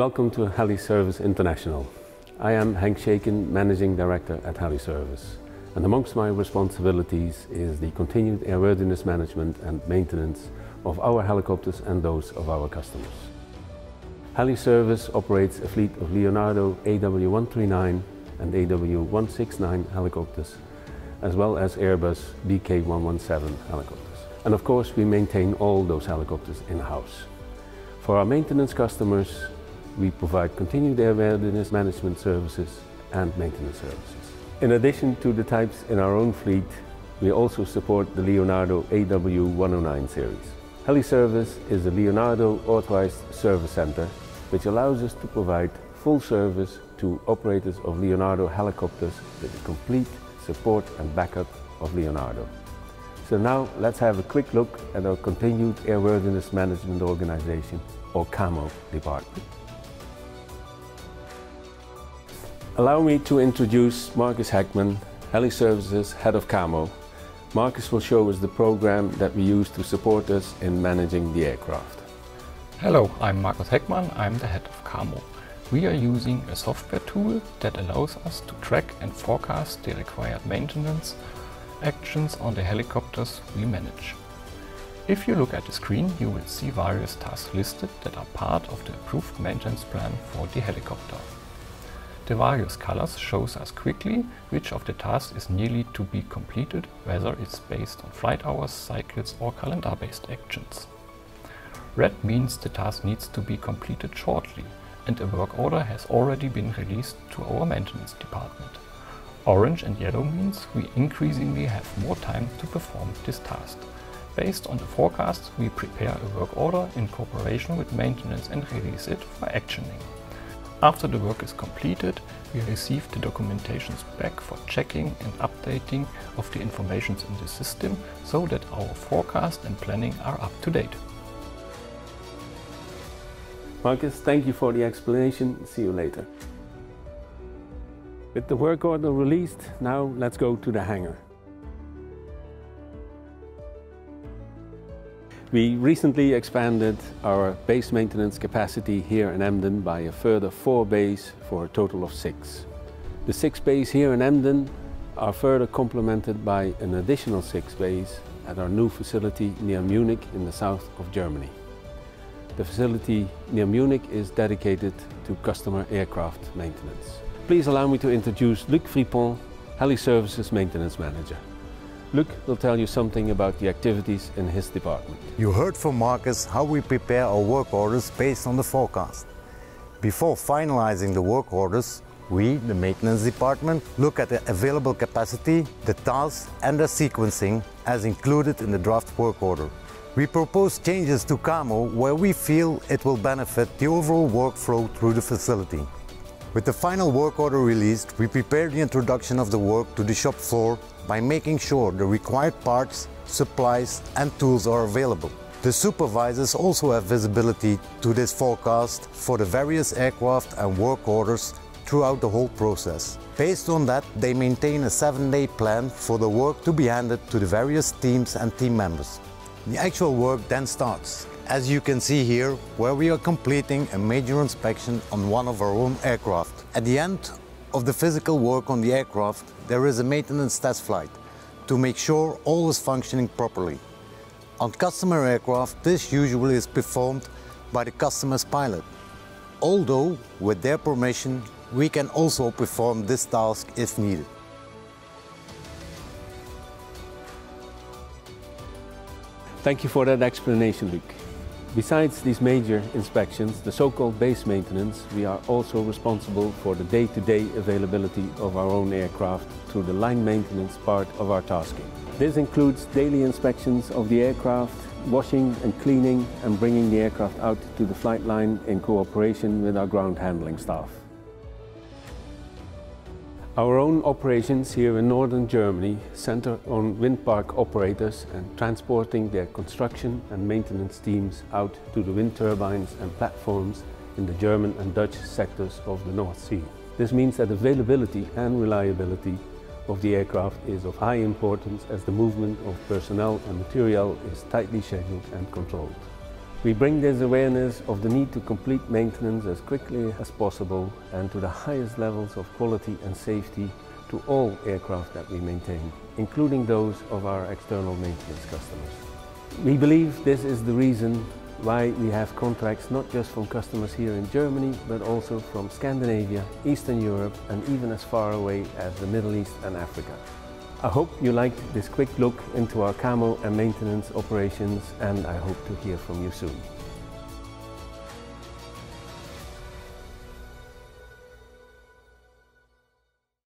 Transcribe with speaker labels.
Speaker 1: Welcome to Heli Service International. I am Hank Shaken, Managing Director at Heli Service. And amongst my responsibilities is the continued airworthiness management and maintenance of our helicopters and those of our customers. Heli Service operates a fleet of Leonardo AW139 and AW169 helicopters, as well as Airbus BK117 helicopters. And of course, we maintain all those helicopters in-house. For our maintenance customers, we provide continued airworthiness management services and maintenance services. In addition to the types in our own fleet, we also support the Leonardo AW109 series. HeliService is a Leonardo authorized service center which allows us to provide full service to operators of Leonardo helicopters with the complete support and backup of Leonardo. So now let's have a quick look at our continued airworthiness management organization or CAMO department. Allow me to introduce Marcus Heckman, Heli Services Head of CAMO. Marcus will show us the program that we use to support us in managing the aircraft.
Speaker 2: Hello, I'm Marcus Heckman, I'm the head of CAMO. We are using a software tool that allows us to track and forecast the required maintenance actions on the helicopters we manage. If you look at the screen, you will see various tasks listed that are part of the approved maintenance plan for the helicopter. The various colors shows us quickly which of the tasks is nearly to be completed, whether it's based on flight hours, cycles or calendar-based actions. Red means the task needs to be completed shortly and a work order has already been released to our maintenance department. Orange and yellow means we increasingly have more time to perform this task. Based on the forecast, we prepare a work order in cooperation with maintenance and release it for actioning. After the work is completed, we receive the documentations back for checking and updating of the informations in the system so that our forecast and planning are up to date.
Speaker 1: Marcus, thank you for the explanation. See you later. With the work order released, now let's go to the hangar. We recently expanded our base maintenance capacity here in Emden by a further four bays for a total of six. The six bays here in Emden are further complemented by an additional six bays at our new facility near Munich in the south of Germany. The facility near Munich is dedicated to customer aircraft maintenance. Please allow me to introduce Luc Fripon, Heli Services Maintenance Manager. Luc will tell you something about the activities in his department.
Speaker 3: You heard from Marcus how we prepare our work orders based on the forecast. Before finalizing the work orders, we, the maintenance department, look at the available capacity, the tasks and the sequencing as included in the draft work order. We propose changes to CAMO where we feel it will benefit the overall workflow through the facility. With the final work order released, we prepare the introduction of the work to the shop floor by making sure the required parts, supplies and tools are available. The supervisors also have visibility to this forecast for the various aircraft and work orders throughout the whole process. Based on that, they maintain a seven-day plan for the work to be handed to the various teams and team members. The actual work then starts as you can see here, where we are completing a major inspection on one of our own aircraft. At the end of the physical work on the aircraft, there is a maintenance test flight to make sure all is functioning properly. On customer aircraft, this usually is performed by the customer's pilot. Although, with their permission, we can also perform this task if needed.
Speaker 1: Thank you for that explanation, Luc. Besides these major inspections, the so-called base maintenance, we are also responsible for the day-to-day -day availability of our own aircraft through the line maintenance part of our tasking. This includes daily inspections of the aircraft, washing and cleaning and bringing the aircraft out to the flight line in cooperation with our ground handling staff. Our own operations here in northern Germany center on wind park operators and transporting their construction and maintenance teams out to the wind turbines and platforms in the German and Dutch sectors of the North Sea. This means that availability and reliability of the aircraft is of high importance as the movement of personnel and material is tightly scheduled and controlled. We bring this awareness of the need to complete maintenance as quickly as possible and to the highest levels of quality and safety to all aircraft that we maintain, including those of our external maintenance customers. We believe this is the reason why we have contracts not just from customers here in Germany, but also from Scandinavia, Eastern Europe and even as far away as the Middle East and Africa. I hope you liked this quick look into our CAMO and maintenance operations and I hope to hear from you soon.